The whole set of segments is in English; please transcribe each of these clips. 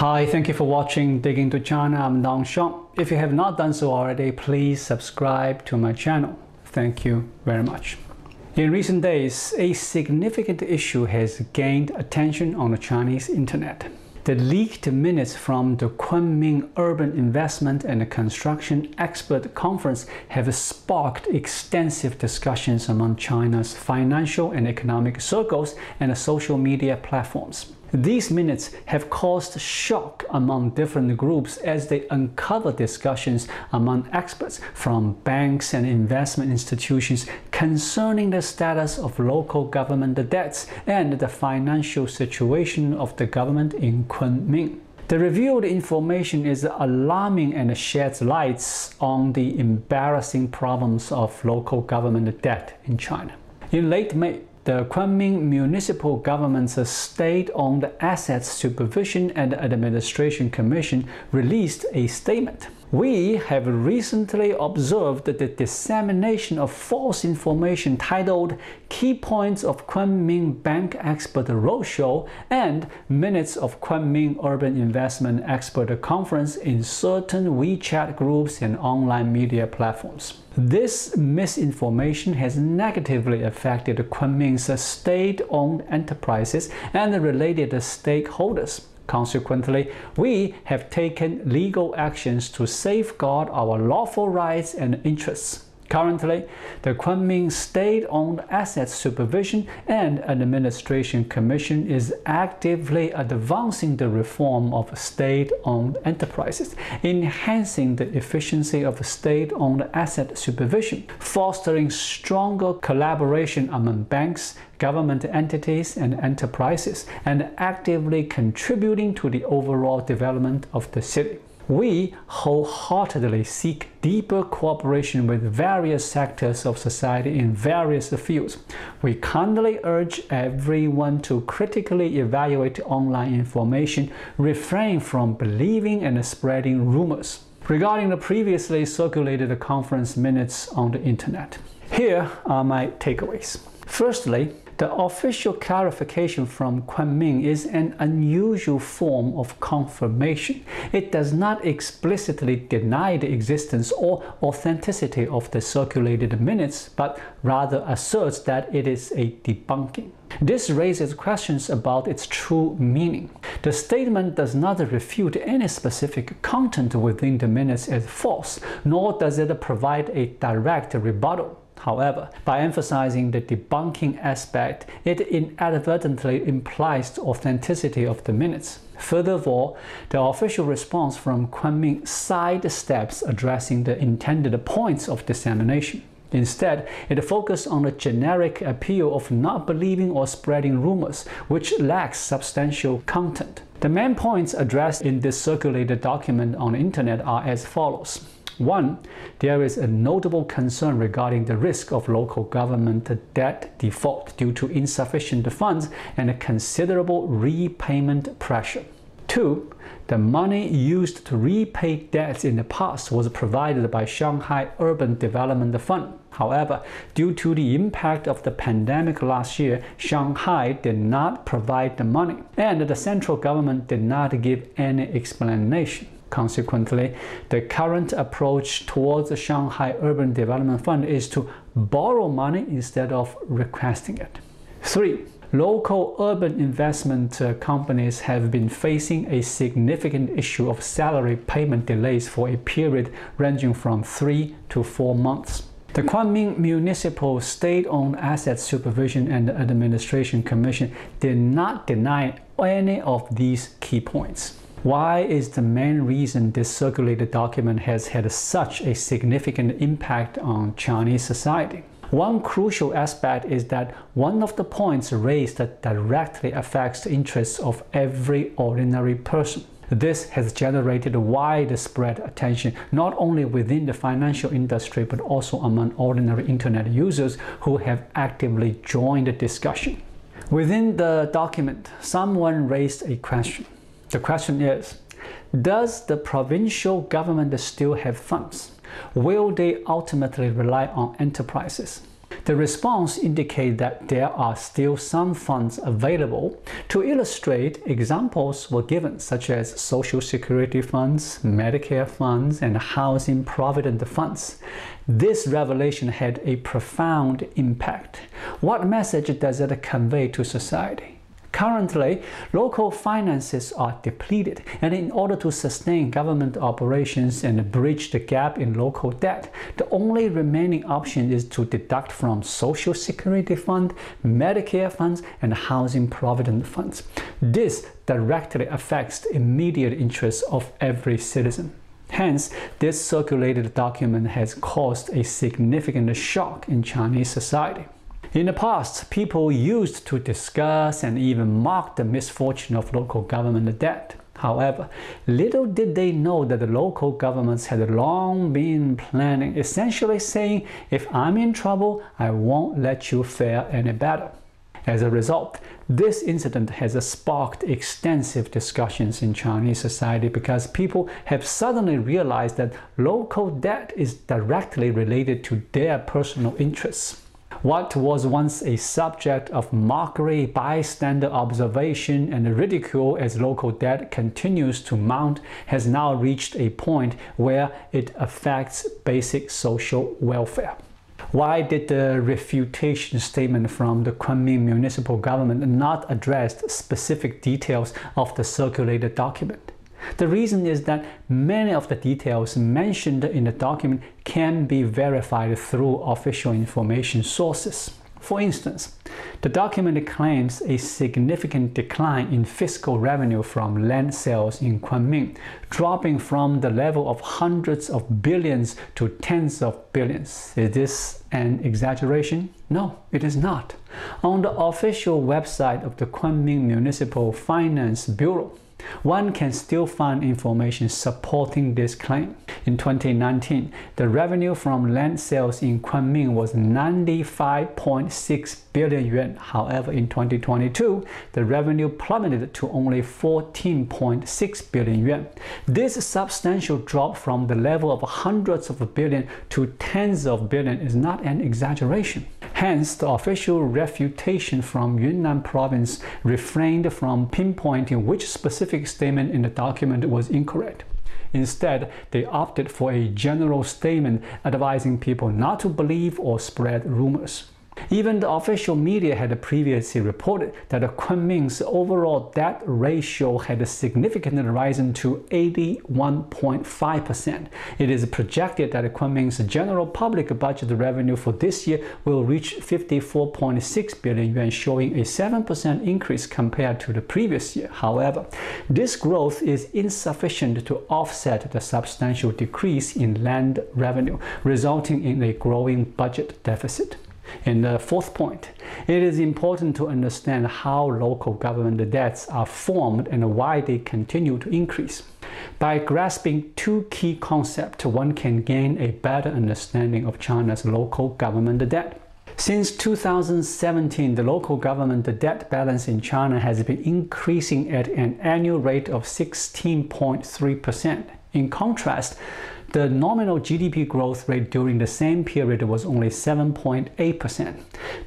Hi, thank you for watching Digging to China. I'm Don Xiang. If you have not done so already, please subscribe to my channel. Thank you very much. In recent days, a significant issue has gained attention on the Chinese internet. The leaked minutes from the Kunming Urban Investment and Construction Expert Conference have sparked extensive discussions among China's financial and economic circles and social media platforms. These minutes have caused shock among different groups as they uncover discussions among experts from banks and investment institutions concerning the status of local government debts and the financial situation of the government in Kunming. The revealed information is alarming and sheds lights on the embarrassing problems of local government debt in China. In late May, the Kunming Municipal Government's State-Owned Assets Supervision and Administration Commission released a statement. We have recently observed the dissemination of false information titled Key Points of Kunming Bank Expert Roadshow and Minutes of Kunming Urban Investment Expert Conference in certain WeChat groups and online media platforms. This misinformation has negatively affected Kunming's state-owned enterprises and related stakeholders. Consequently, we have taken legal actions to safeguard our lawful rights and interests. Currently, the Kunming State-Owned Assets Supervision and Administration Commission is actively advancing the reform of state-owned enterprises, enhancing the efficiency of state-owned asset supervision, fostering stronger collaboration among banks, government entities, and enterprises, and actively contributing to the overall development of the city. We wholeheartedly seek deeper cooperation with various sectors of society in various fields. We kindly urge everyone to critically evaluate online information, refrain from believing and spreading rumors. Regarding the previously circulated conference minutes on the internet, here are my takeaways. Firstly, the official clarification from Kunming is an unusual form of confirmation. It does not explicitly deny the existence or authenticity of the circulated minutes, but rather asserts that it is a debunking. This raises questions about its true meaning. The statement does not refute any specific content within the minutes as false, nor does it provide a direct rebuttal. However, by emphasizing the debunking aspect, it inadvertently implies the authenticity of the minutes. Furthermore, the official response from Kunming sidesteps addressing the intended points of dissemination. Instead, it focuses on the generic appeal of not believing or spreading rumors, which lacks substantial content. The main points addressed in this circulated document on the internet are as follows. One, there is a notable concern regarding the risk of local government debt default due to insufficient funds and a considerable repayment pressure. Two, the money used to repay debts in the past was provided by Shanghai Urban Development Fund. However, due to the impact of the pandemic last year, Shanghai did not provide the money, and the central government did not give any explanation. Consequently, the current approach towards the Shanghai Urban Development Fund is to borrow money instead of requesting it. 3. Local urban investment uh, companies have been facing a significant issue of salary payment delays for a period ranging from 3 to 4 months. The Kunming Municipal State-Owned Asset Supervision and Administration Commission did not deny any of these key points. Why is the main reason this circulated document has had such a significant impact on Chinese society? One crucial aspect is that one of the points raised directly affects the interests of every ordinary person. This has generated widespread attention not only within the financial industry but also among ordinary internet users who have actively joined the discussion. Within the document, someone raised a question. The question is, does the provincial government still have funds? Will they ultimately rely on enterprises? The response indicated that there are still some funds available. To illustrate, examples were given such as Social Security funds, Medicare funds, and Housing Provident funds. This revelation had a profound impact. What message does it convey to society? Currently, local finances are depleted, and in order to sustain government operations and bridge the gap in local debt, the only remaining option is to deduct from Social Security Fund, Medicare funds, and Housing Provident funds. This directly affects the immediate interests of every citizen. Hence, this circulated document has caused a significant shock in Chinese society. In the past, people used to discuss and even mock the misfortune of local government debt. However, little did they know that the local governments had long been planning, essentially saying, if I'm in trouble, I won't let you fare any better. As a result, this incident has sparked extensive discussions in Chinese society because people have suddenly realized that local debt is directly related to their personal interests. What was once a subject of mockery, bystander observation, and ridicule as local debt continues to mount has now reached a point where it affects basic social welfare. Why did the refutation statement from the Kunming municipal government not address specific details of the circulated document? The reason is that many of the details mentioned in the document can be verified through official information sources. For instance, the document claims a significant decline in fiscal revenue from land sales in Kunming, dropping from the level of hundreds of billions to tens of billions. Is this an exaggeration? No, it is not. On the official website of the Kunming Municipal Finance Bureau, one can still find information supporting this claim. In 2019, the revenue from land sales in Kunming was 95.6 billion yuan. However, in 2022, the revenue plummeted to only 14.6 billion yuan. This substantial drop from the level of hundreds of billion to tens of billion is not an exaggeration. Hence, the official refutation from Yunnan province refrained from pinpointing which specific statement in the document was incorrect. Instead, they opted for a general statement advising people not to believe or spread rumors. Even the official media had previously reported that the Kunming's overall debt ratio had significantly risen to 81.5%. It is projected that the Kunming's general public budget revenue for this year will reach 54.6 billion yuan, showing a 7% increase compared to the previous year. However, this growth is insufficient to offset the substantial decrease in land revenue, resulting in a growing budget deficit. And the fourth point, it is important to understand how local government debts are formed and why they continue to increase. By grasping two key concepts, one can gain a better understanding of China's local government debt. Since 2017, the local government debt balance in China has been increasing at an annual rate of 16.3%. In contrast, the nominal GDP growth rate during the same period was only 7.8%.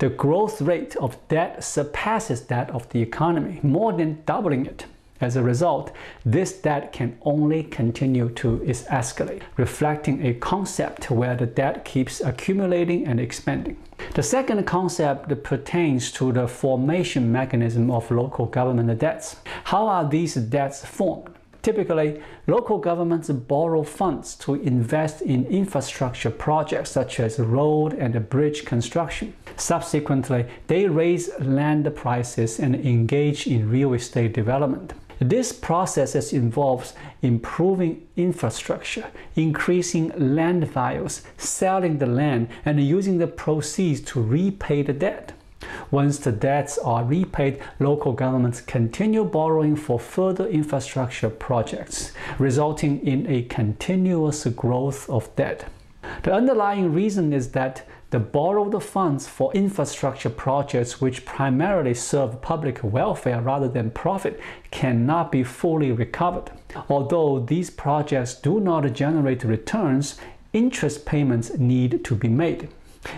The growth rate of debt surpasses that of the economy, more than doubling it. As a result, this debt can only continue to escalate, reflecting a concept where the debt keeps accumulating and expanding. The second concept pertains to the formation mechanism of local government debts. How are these debts formed? Typically, local governments borrow funds to invest in infrastructure projects such as road and bridge construction. Subsequently, they raise land prices and engage in real estate development. This process involves improving infrastructure, increasing land values, selling the land, and using the proceeds to repay the debt. Once the debts are repaid, local governments continue borrowing for further infrastructure projects, resulting in a continuous growth of debt. The underlying reason is that the borrowed funds for infrastructure projects which primarily serve public welfare rather than profit cannot be fully recovered. Although these projects do not generate returns, interest payments need to be made.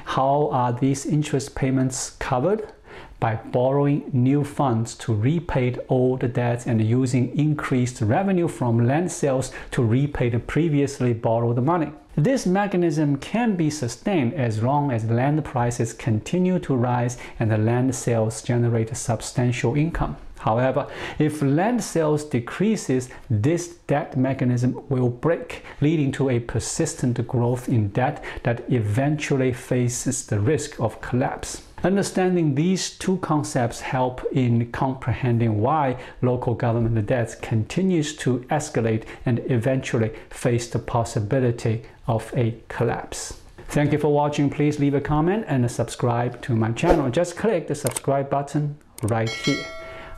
How are these interest payments covered? By borrowing new funds to repay old debts and using increased revenue from land sales to repay the previously borrowed money. This mechanism can be sustained as long as land prices continue to rise and the land sales generate substantial income. However, if land sales decreases, this debt mechanism will break, leading to a persistent growth in debt that eventually faces the risk of collapse. Understanding these two concepts help in comprehending why local government debt continues to escalate and eventually face the possibility of a collapse. Thank you for watching. Please leave a comment and subscribe to my channel. Just click the subscribe button right here.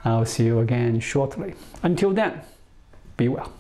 I'll see you again shortly. Until then, be well.